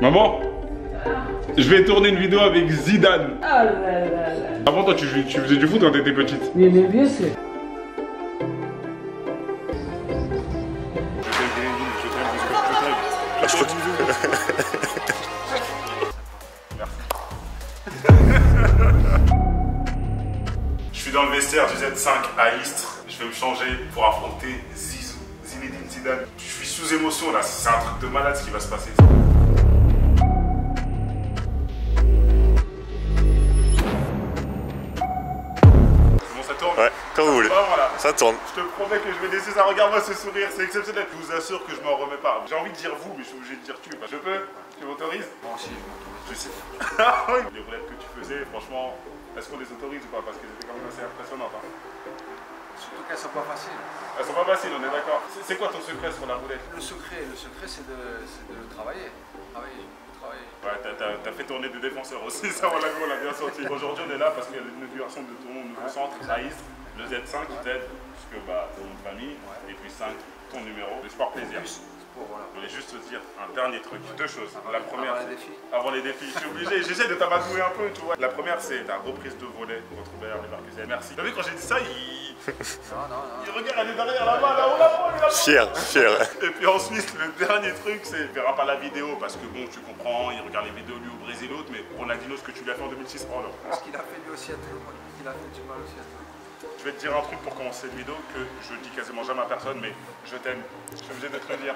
Maman Je vais tourner une vidéo avec Zidane. Ah là là là. Avant, toi, tu, tu faisais du foot quand t'étais petite. Mais, mais bien sûr. Je suis dans le vestiaire du Z5 à Istres. Je vais me changer pour affronter Zizou, Zinedine Zidane. Je suis sous émotion là, c'est un truc de malade ce qui va se passer. Ça tourne. Je te promets que je vais laisser ça. Regarde-moi ce sourire, c'est exceptionnel. Je vous assure que je m'en remets pas. J'ai envie de dire vous, mais je suis obligé de dire tu. Je peux Tu m'autorises? Moi aussi, je m'autorise. Je sais. les roulettes que tu faisais, franchement, est-ce qu'on les autorise ou pas? Parce qu'elles étaient quand même assez impressionnantes. Hein. Surtout qu'elles sont pas faciles. Elles sont pas faciles, on est d'accord. C'est quoi ton secret sur la roulette? Le secret, le secret c'est de, de, travailler. Travailler. travailler. Ouais, t'as fait tourner des défenseurs aussi, ça on l'a bien sorti. Aujourd'hui on est là parce qu'il y a une inauguration de ton nouveau centre, Laïs. 2 Z5 t'aide, puisque bah, t'es une famille, et puis 5, ton numéro, le sport plaisir. Je voulais juste te dire un dernier truc, deux choses. Avant, la première, avant les défis. Je suis obligé, j'essaie de tabatouer un peu, tu vois. La première, c'est ta reprise de volet contre Bayern Leverkusen. Merci. T'as vu quand j'ai dit ça, il. Non, non, non. Il regarde, elle est derrière là-bas, là-haut, là-haut. Fier, fier. Et puis ensuite, le dernier truc, c'est. Il verra pas la vidéo parce que bon, tu comprends, il regarde les vidéos lui au Brésil, l'autre, mais Ronaldinho, ce que tu lui as fait en 2006, oh non. Ce qu'il a fait lui aussi à tout le monde, a fait du mal aussi à tout le monde. Je vais te dire un truc pour commencer cette vidéo que je dis quasiment jamais à personne, mais je t'aime. Je suis obligé de te le dire.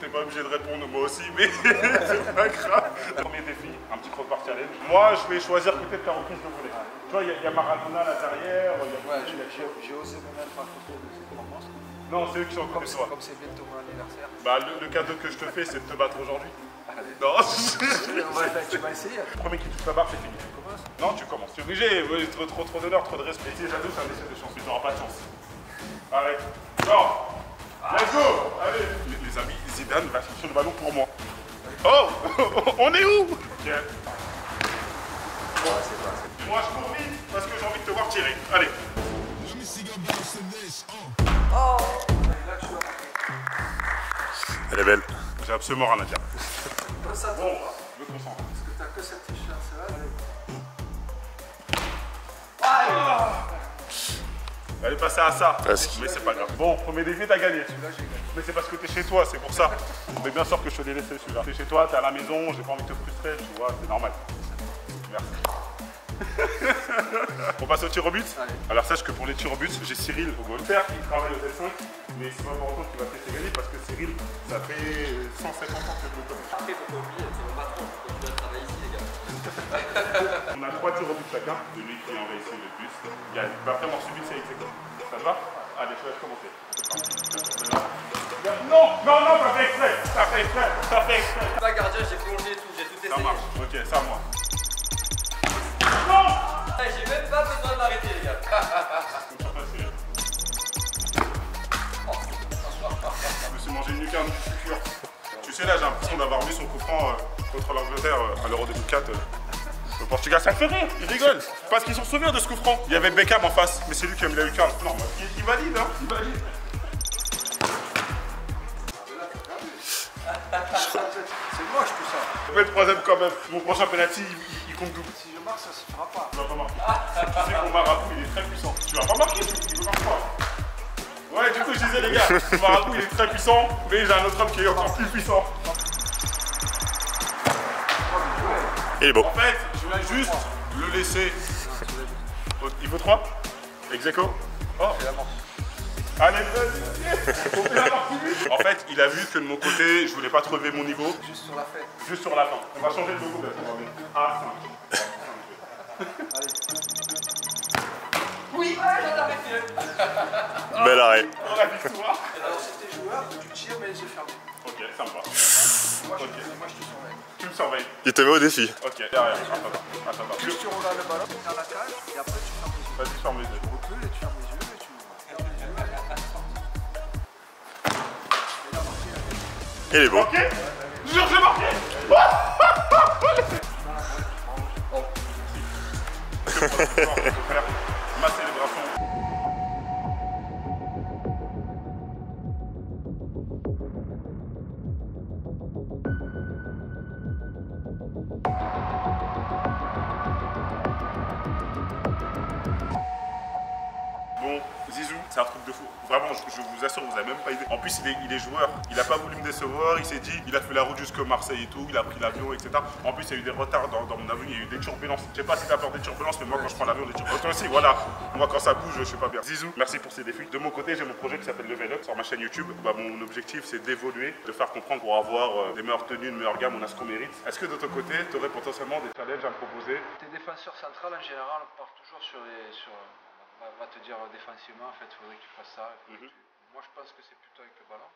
T'es pas obligé de répondre, moi aussi, mais c'est pas grave. Premier défi, un petit croque-bar challenge. Moi, je vais choisir peut-être ta reprise de volet. Tu vois, il y, a- il y a Maradona là derrière. a- Ouais, j'ai- osé me mettre à côté de cette romance. Non, c'est eux qui sont Comme toi. comme c'est bientôt mon anniversaire. Bah, le, le cadeau que je te fais, c'est de te battre aujourd'hui. Allez. Non, Ouais, tu vas essayer. le premier qui touche la barre, c'est fini. Commence. Non, tu commences. Tu es obligé. Ouais, trop, trop, trop d'honneur, trop de respect. Si ados, c'est un essai de chance. Tu n'auras pas de chance. Arrête. Non. Let's go. Allez. Les, les amis, Zidane va chercher le ballon pour moi. Oh On est où? Ok. Moi, je cours vite parce que j'ai envie de te voir tirer. Allez. Elle est belle. J'ai absolument rien à dire. Ça tombe. Bon, je me concentre. Parce que t'as que cette chance-là. Elle est passée à ça. Mais c'est pas grave. Bon, premier défi, t'as gagné. Mais c'est parce que t'es chez toi, c'est pour ça. Mais bien sûr que je te l'ai laissé celui-là. T'es chez toi, t'es à la maison, j'ai pas envie de te frustrer, tu vois, c'est normal. Merci. On passe au tir au but Allez. Alors sache que pour les tirs au but, j'ai Cyril au goal. Il travaille au Z5, mais c'est pas pour autant qu'il va te gagner parce que Cyril, ça fait 150 ans que je le connais. Après, faut pas oublier, c'est mon patron, continuer à travailler ici, les gars. On a trois tirs au but chacun, celui qui en réussit le plus. Il y a, bah, après, mon subi, c'est ex aequo. Ça te va? Allez, je laisse commencer. Non, non, non, t'as fait exprès T'as fait exprès T'as fait exprès Pas gardien, j'ai plongé tout, j'ai tout Ça essayé. marche, ok, ça à moi. J'ai même pas besoin de m'arrêter, les gars. Je me suis mangé une lucarne du futur. Tu sais, là, j'ai l'impression d'avoir vu son coup franc euh, contre l'Angleterre euh, à l'Euro 2004. euh, le Portugal, ça fait rire, il rigole. Parce qu'ils sont souvenirs de ce coup franc. Il y avait Beckham en face, mais c'est lui qui a mis la lucarne. Non, il, il valide, hein, il valide. C'est moche tout ça. Je fais le troisième quand même. Mon prochain penalty, il, double. Si je marque, ça se fera pas. Tu vas pas marquer. tu sais que mon marabout, il est très puissant. Tu vas pas marquer, tu ne marques pas. Ouais, du coup, je disais, les gars, mon marabout, il est très puissant, mais j'ai un autre homme qui est encore plus puissant. Il est beau. En fait, je voulais juste le laisser. Il vaut 3 Execo Oh C'est la mort. Allez, vas-y On vite. En fait, il a vu que de mon côté, je voulais pas te relever mon niveau, Juste sur la fête. juste sur la fin. On va changer de logo, va mettre A5. Oui, avais fait. Bel arrêt. Pour la victoire. Alors, si t'es joueur, tu tires, mais les yeux fermés. Ok, ça me va. Moi, je, Ok. moi, je te surveille. Tu me surveilles. Il te met au défi. Ok, derrière. Attends, attends. Juste, tu regardes le ballon, tu regardes la cage, et après, tu fermes les yeux. Vas-y, ferme les yeux. Tu recules et tu fermes les yeux, Il est beau. Je jure, j'ai marqué Ma célébration. Un truc de fou. Vraiment, je, vous assure, vous avez même pas idée. En plus, il est, il est joueur. Il a pas voulu me décevoir. Il s'est dit, il a fait la route jusque Marseille et tout. Il a pris l'avion, etc. En plus, il y a eu des retards dans, mon avion. Il y a eu des turbulences. Je sais pas si t'as peur des turbulences, mais moi, quand je prends l'avion, des turbulences. Aussi, voilà. Moi, quand ça bouge, je suis pas bien. Zizou, merci pour ces défis. De mon côté, j'ai mon projet qui s'appelle Level Up sur ma chaîne YouTube. Bah, mon objectif, c'est d'évoluer, de faire comprendre pour avoir euh, des meilleures tenues, une meilleure gamme, on a ce qu'on mérite. Est-ce que de ton côté, tu aurais potentiellement des challenges à me proposer? Tes défenseurs centrales en général partent toujours sur les. Sur, on va- va te dire défensivement, en fait, il faudrait que tu fasses ça. tu- Moi, je pense que c'est plutôt avec le ballon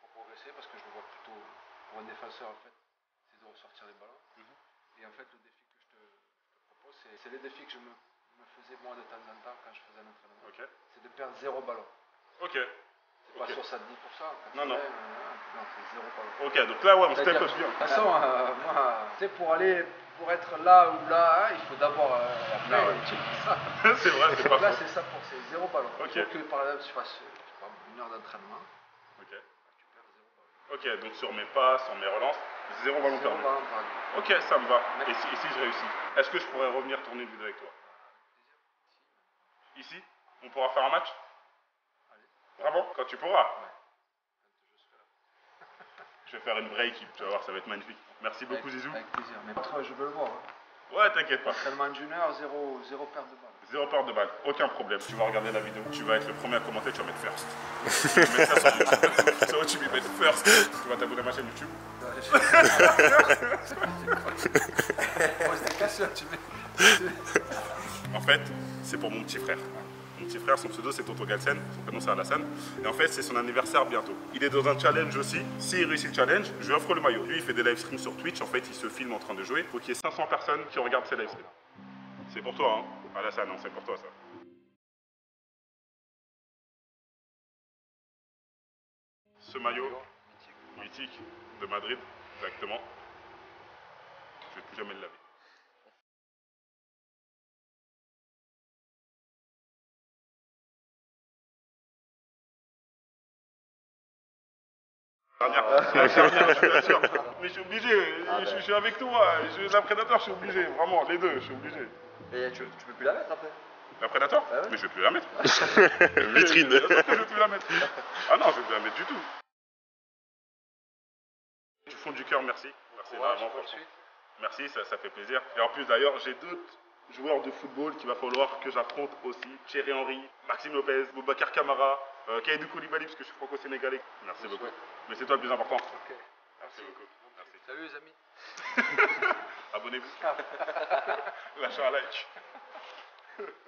pour progresser parce que je le vois plutôt pour un défenseur, en fait, c'est de ressortir les ballons. Et en fait, le défi que je te, je te propose, c'est c'est les défis que je me, me faisais moi de temps en temps quand je faisais un entraînement. C'est de perdre zéro ballon. Ok. C'est pas Ok. 70%. Non, non. 80, non, c'est zéro ballon. Ok, donc là, ouais, on step up bien. De toute façon, euh, moi, sais, pour aller, pour être là ou là, hein, il faut d'abord. euh, Ah ouais. c'est vrai, c'est pas Là, c'est ça pour c'est zéro ballon. Ok. Il faut que par exemple, tu fasses pas, une heure d'entraînement, Ok. tu perds zéro ballon. Ok, donc sur mes passes, sur mes relances, zéro ballon Zéro perdu. Ok, ça me va. Et si, et si je réussis Est-ce que je pourrais revenir tourner une vidéo avec toi? Ici? On pourra faire un match? Vraiment? Quand tu pourras Je vais faire une vraie équipe, tu vas voir, ça va être magnifique. Merci beaucoup Zizou. Avec plaisir. Mais je veux le voir. Hein. Ouais, t'inquiète pas. Entraînement d'une heure, zéro, zéro perte de balle. Zéro peur de balle, aucun problème. Tu vas regarder la vidéo, tu vas être le premier à commenter, tu vas mettre first. tu vas mettre ça sur YouTube. YouTube, first. Tu vas t'abonner à ma chaîne YouTube. Mets. En fait, c'est pour mon petit frère. Mon petit frère, son pseudo c'est Toto Galsen, son prénom c'est Alassane. Et en fait, c'est son anniversaire bientôt. Il est dans un challenge aussi. S'il réussit le challenge, je lui offre le maillot. Lui, il fait des live streams sur Twitch. En fait, il se filme en train de jouer. Faut qu'il y ait 500 personnes qui regardent ses live streams. C'est pour toi, hein Alassane, c'est pour toi ça. Ce maillot mythique de Madrid, exactement. Je vais plus jamais le laver. Mais je suis obligé, je, je suis avec toi, je, la prédateur, je suis obligé, vraiment, les deux, je suis obligé. Et tu, tu peux plus la mettre après La prédateur Ah ouais Mais je vais plus la mettre. Vitrine. Je vais plus la mettre. Ah non, je vais plus la mettre du tout. Du fond du cœur, merci. Merci vraiment. Merci, ça, ça fait plaisir. Et en plus d'ailleurs, j'ai d'autres joueurs de football qu'il va falloir que j'affronte aussi. Thierry Henry, Maxime Lopez, Boubacar Camara, euh, Kaïdou Koulibaly, parce que je suis franco-sénégalais. Merci beaucoup. Mais c'est toi le plus important. Ok. Merci beaucoup. Merci. Salut les amis. Abonnez-vous. Lâchez un like.